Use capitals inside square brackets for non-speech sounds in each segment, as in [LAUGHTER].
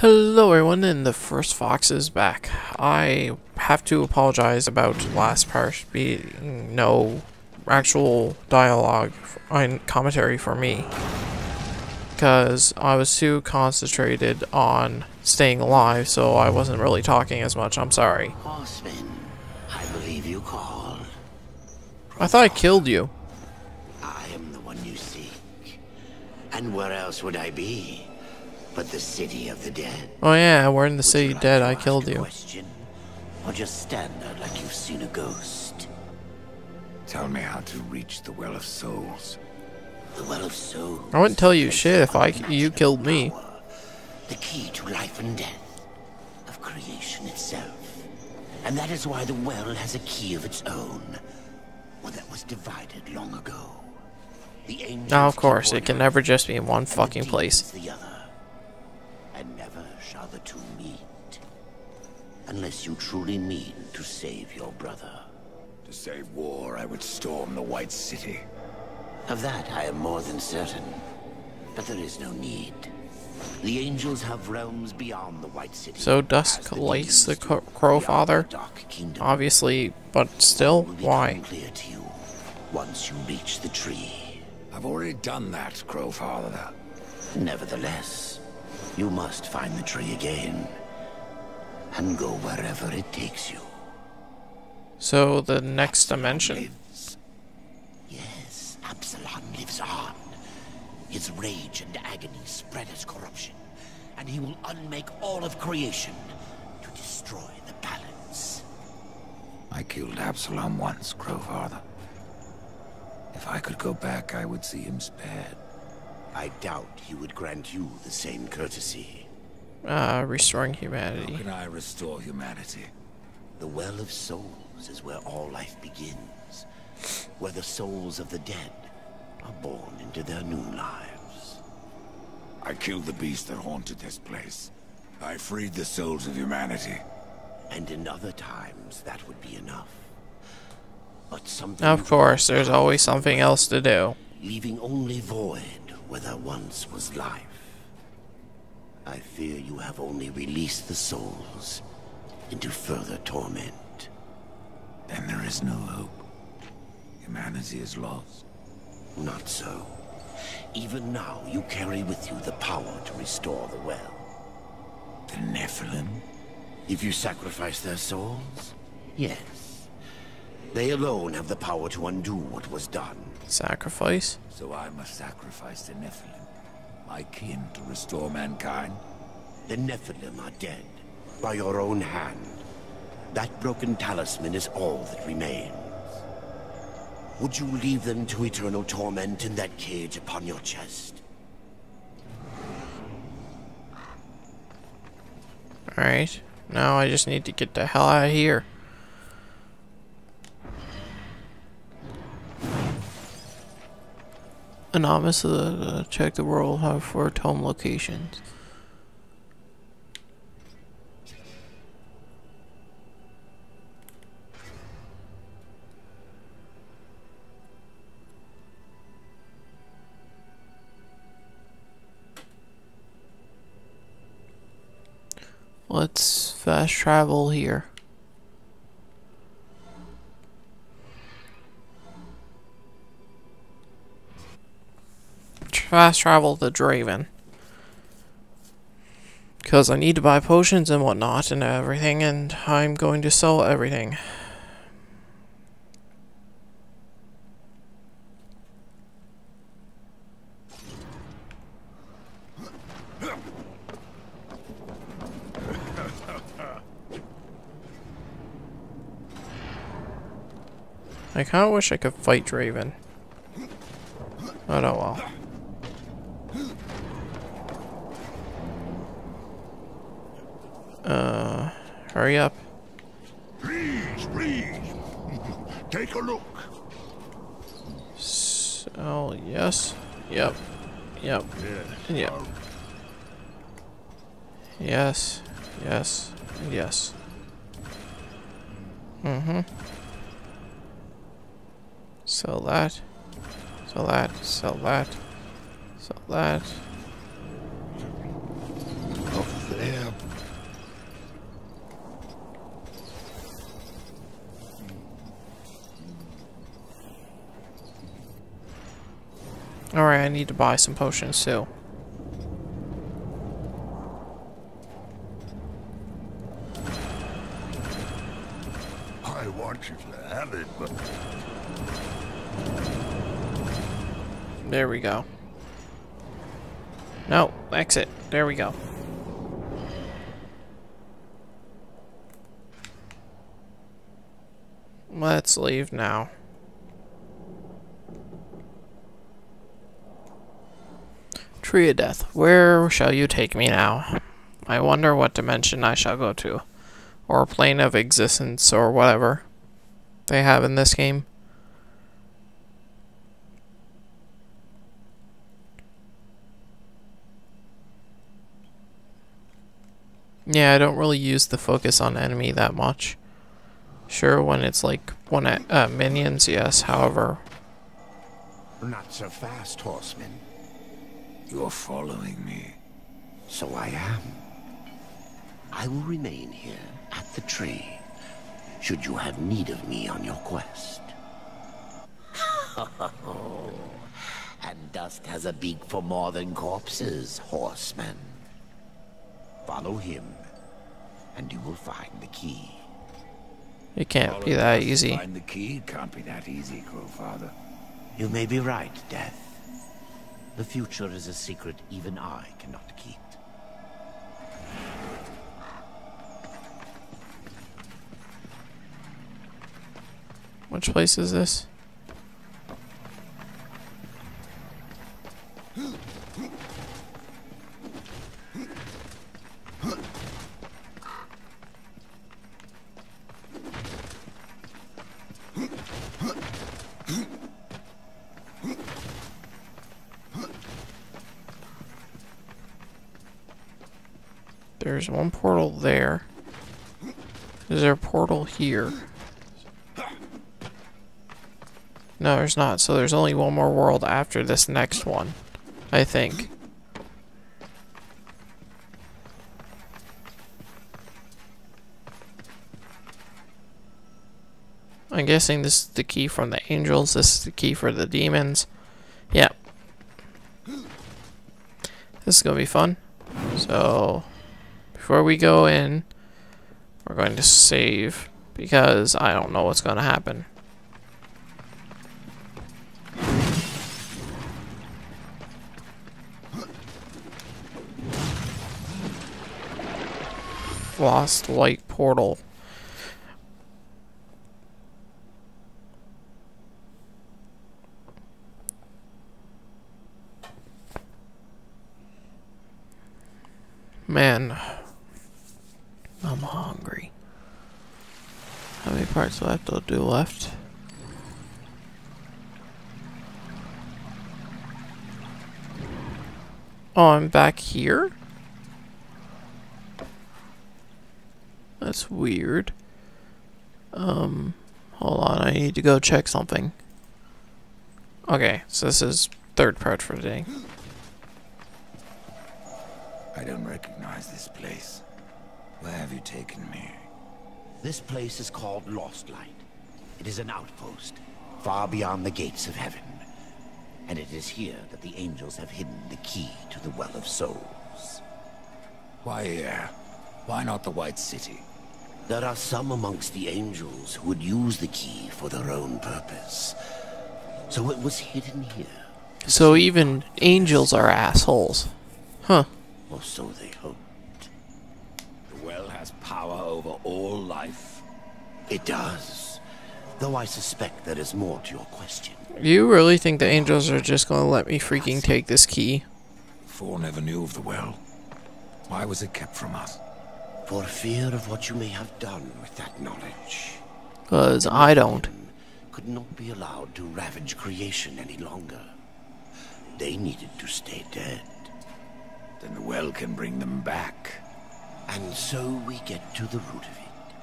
Hello everyone, and the first Fox is back. I have to apologize about last part being no actual dialogue and commentary for me. Because I was too concentrated on staying alive, so I wasn't really talking as much. I'm sorry. Horseman, I believe you call. I thought I killed you. I am the one you seek. And where else would I be? But the city of the dead. Oh yeah, we're in the city Would you like dead. I killed you. Question? Or just stand there like you've seen a ghost? Tell me how to reach the Well of Souls. The well of souls. I wouldn't tell you shit if I you killed me. power, The key to life and death. Of creation itself. And that is why the well has a key of its own. One that was divided long ago. The angels Now, of course, it can never just be in one fucking place. The other. Unless you truly mean to save your brother. To save war, I would storm the White City. Of that I am more than certain. But there is no need. The angels have realms beyond the White City. So as Dusk the likes the demons Crow the Father? Obviously, but still, why? clear to you once you reach the tree. I've already done that, Crowfather. Nevertheless, you must find the tree again. And go wherever it takes you. So the next dimension. Lives. Yes, Absalom lives on. His rage and agony spread as corruption, and he will unmake all of creation to destroy the balance. I killed Absalom once, Crowfather. If I could go back, I would see him spared. I doubt he would grant you the same courtesy. Uh, restoring How humanity. can I restore humanity? The Well of Souls is where all life begins, where the souls of the dead are born into their new lives. I killed the beast that haunted this place. I freed the souls of humanity. And in other times, that would be enough. But something Of course, there's always something else to do. leaving only void where there once was life. I fear you have only released the souls into further torment. Then there is no hope. Humanity is lost. Not so. Even now, you carry with you the power to restore the well. The Nephilim? If you sacrifice their souls, yes. They alone have the power to undo what was done. Sacrifice? So I must sacrifice the Nephilim, my kin, to restore mankind? The Nephilim are dead, by your own hand. That broken talisman is all that remains. Would you leave them to eternal torment in that cage upon your chest? Alright. Now I just need to get the hell out of here. Anonymous, uh, check the world hub for home locations. Let's fast travel here. Fast travel to Draven. Because I need to buy potions and whatnot and everything, and I'm going to sell everything. I kinda wish I could fight Draven. Oh well. Hurry up. Please, please. Take a look. So, yes. Yep. Yep. Yep. Yes. Yes. Yes. Mm-hmm. Sell that. Sell that. Sell that. Sell that. Up there. Alright, I need to buy some potions too. I want you to have it, but There we go. No, exit. There we go. Let's leave now. Tree of Death, where shall you take me now? I wonder what dimension I shall go to. Or plane of existence, or whatever they have in this game. Yeah, I don't really use the focus on enemy that much. Sure, when it's like one uh, minions, yes. However, Not so fast, horseman. You're following me. So I am. I will remain here at the tree, should you have need of me on your quest. [LAUGHS] and dust has a beak for more than corpses, horseman. Follow him, and you will find the key. it can't be that easy. Find the key. It can't be that easy, Crowfather. You may be right, Death. The future is a secret even I cannot keep. Which place is this? There's one portal there. Is there a portal here? No, there's not. So there's only one more world after this next one. I think. I'm guessing this is the key from the angels. This is the key for the demons. Yeah. This is going to be fun. So, before we go in, we're going to save because I don't know what's going to happen. Lost Light Portal. Man, I'm hungry. How do I'll do left? Oh, I'm back here? That's weird. Um, hold on, I need to go check something. Okay, so this is third part for today. I don't recognize this place. Where have you taken me? This place is called Lost Light. It is an outpost, far beyond the gates of heaven. And it is here that the angels have hidden the key to the Well of Souls. Why here? Why not the White City? There are some amongst the angels who would use the key for their own purpose. So it was hidden here, So even angels are assholes. Huh. or so they hoped. The well has power over all life. It does. Though I suspect there is more to your question. You really think the angels are just gonna let me freaking take this key? Four never knew of the well. Why was it kept from us? For fear of what you may have done with that knowledge. Cause I don't. Could not be allowed to ravage creation any longer. They needed to stay dead. Then the well can bring them back. And so we get to the root of it.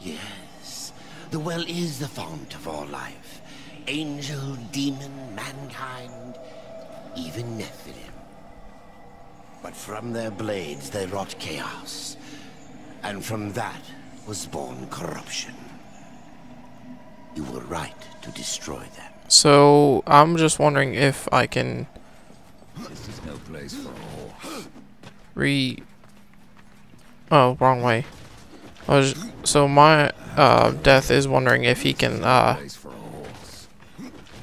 Yes, the well is the fount of all life. Angel, demon, mankind, even Nephilim. But from their blades they wrought chaos. And from that was born corruption. You were right to destroy them. So I'm just wondering if I can This is no place for a horse. re. Oh, wrong way. Was so my uh death is wondering if he can uh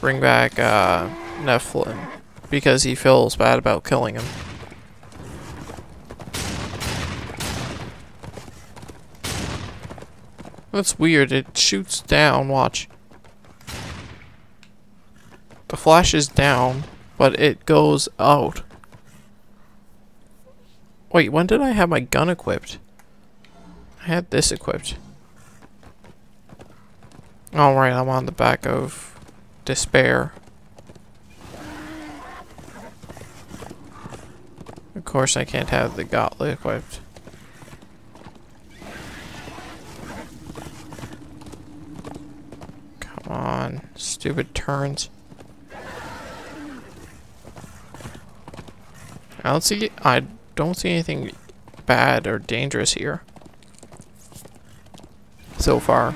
bring back uh Nephilim because he feels bad about killing him. That's weird. It shoots down. Watch. The flash is down, but it goes out. Wait, when did I have my gun equipped? I had this equipped. Alright, I'm on the back of Despair. Of course, I can't have the gauntlet equipped. Come on, stupid turns. I don't see. I don't see anything bad or dangerous here. So far.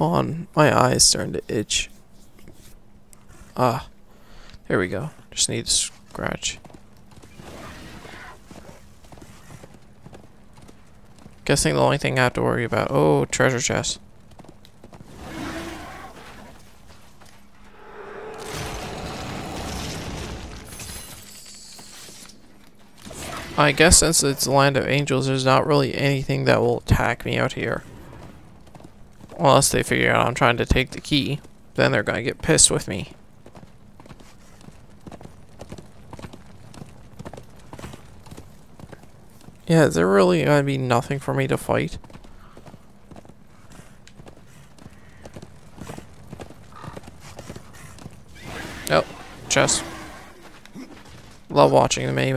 On, my eyes starting to itch. Ah, there we go. Just need to scratch. Guessing the only thing I have to worry about. Oh, treasure chest. I guess since it's the land of angels, there's not really anything that will attack me out here. Unless they figure out I'm trying to take the key. Then they're gonna get pissed with me. Yeah, is there really gonna be nothing for me to fight? Oh, chest. Love watching the mini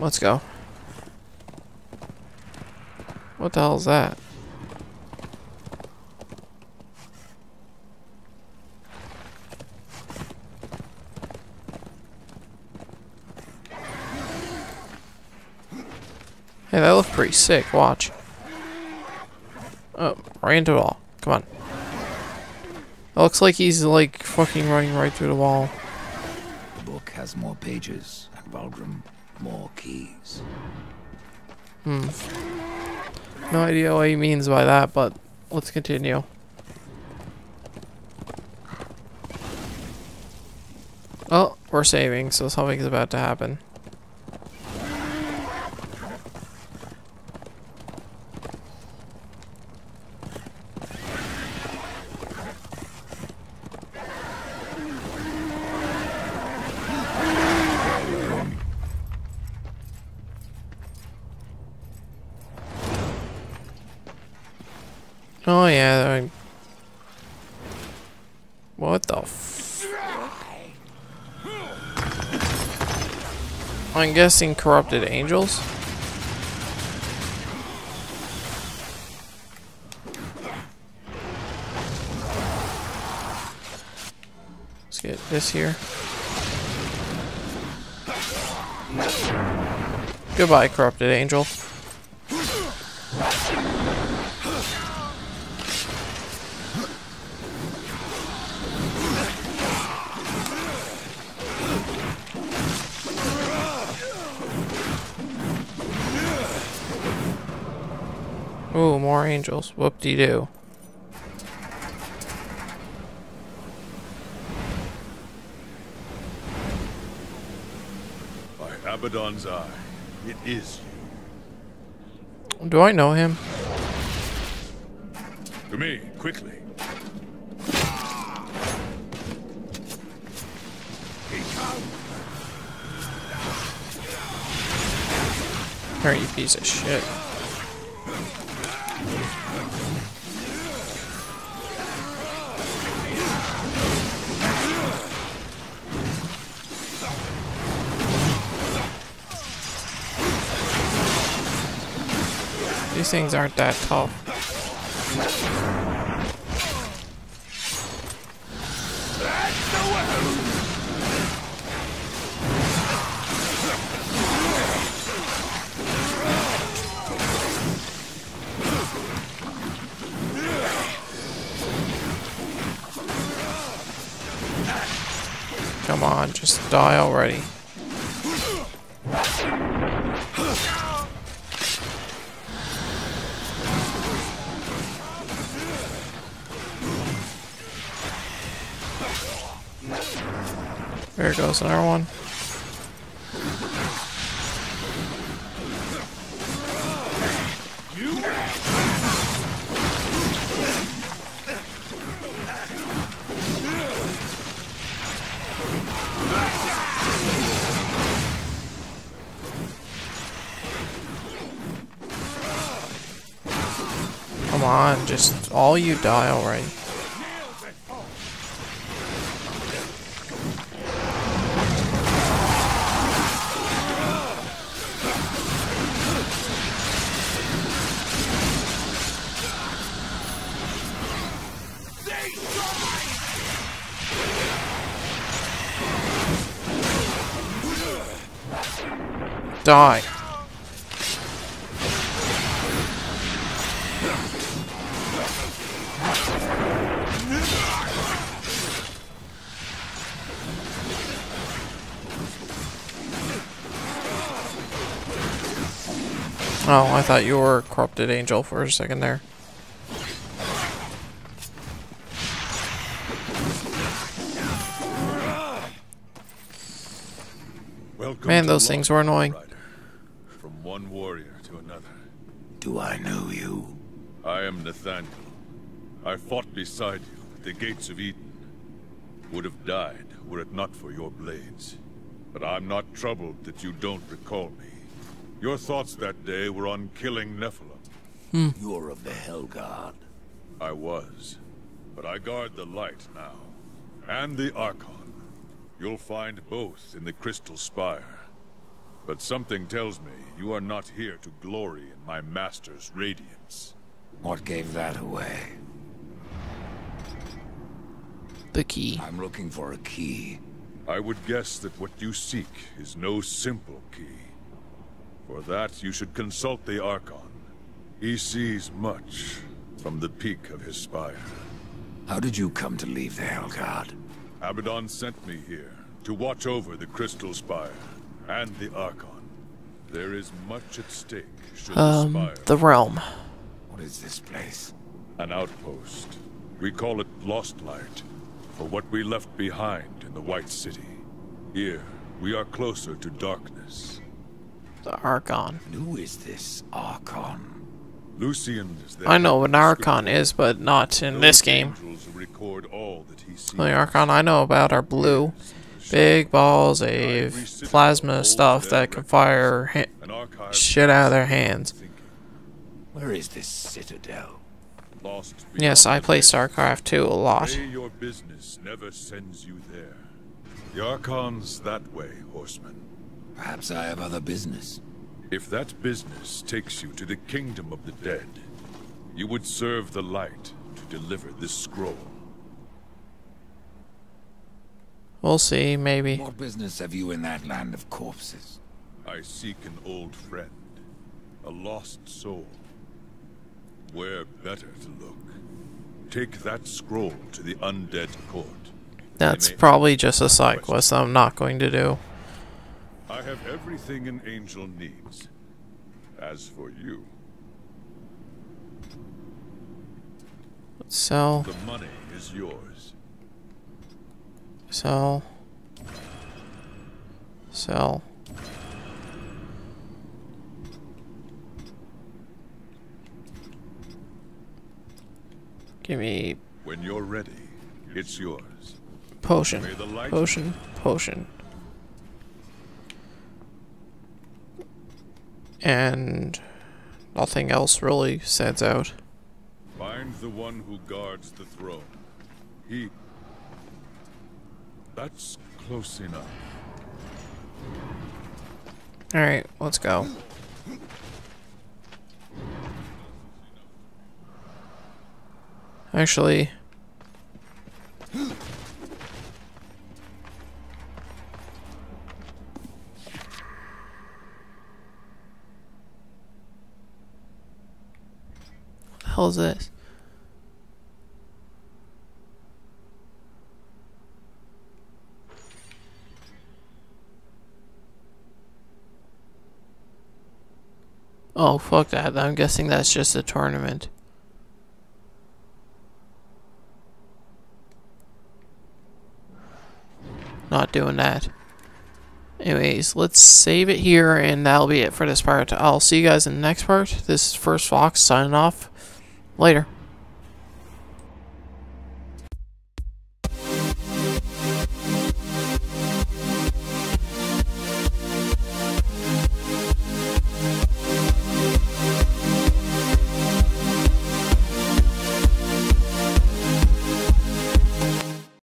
Let's go. What the hell is that? Hey, that looked pretty sick. Watch. Oh, right into the wall. Come on. It looks like he's like fucking running right through the wall. The book has more pages, and Vulgrim more keys. Hmm. No idea what he means by that, but let's continue. Oh, we're saving, so something's about to happen. Yeah. I- What the f- I'm guessing corrupted angels? Let's get this here. Goodbye, corrupted angel. More angels. Whoop-de-doo. By Abaddon's eye, it is you. Do I know him? To me, quickly. Here, you piece of shit. These things aren't that tough. Come on, just die already. Goes another one. Come on, just all you die already. Die. Oh, I thought you were a corrupted angel for a second there. Man, those things were annoying. Rider. From one warrior to another. Do I know you? I am Nathaniel. I fought beside you at the gates of Eden. Would have died were it not for your blades. But I'm not troubled that you don't recall me. Your thoughts that day were on killing Nephilim. Hmm. You're of the Hellguard. I was. But I guard the light now. And the Archon. You'll find both in the Crystal Spire. But something tells me you are not here to glory in my master's radiance. What gave that away? The key. I'm looking for a key. I would guess that what you seek is no simple key. For that, you should consult the Archon. He sees much from the peak of his spire. How did you come to leave the Hellguard? Abaddon sent me here to watch over the Crystal Spire and the Archon. There is much at stake should Um, the the realm. What is this place? an outpost. We call it Lost Light, for what we left behind in the White City. Here, we are closer to darkness. The Archon. Who is this Archon? Lucian is there. I know what an Archon is, but not in this game. Record all that he sees. The Archon I know about are blue. Big balls of plasma stuff that can fire ha An archive shit out of their hands. Where is this citadel? Yes, I play. StarCraft 2 a lot. Your business never sends you there. The Archon's that way, horseman. Perhaps I have other business. If that business takes you to the kingdom of the dead, you would serve the light to deliver this scroll. We'll see, maybe. What business have you in that land of corpses? I seek an old friend, a lost soul. Where better to look? Take that scroll to the undead court. That's probably just a side quest I'm not going to do. I have everything an angel needs. As for you, So the money is yours. Sell, sell. Give me When you're ready, it's yours. potion, May the light- potion, potion. And nothing else really stands out. Find the one who guards the throne. He. That's close enough. Alright, let's go. Actually, what the hell is this? Oh, fuck that. I'm guessing that's just a tournament. Not doing that. Anyways, let's save it here, and that'll be it for this part. I'll see you guys in the next part. This is First Fox signing off. Later.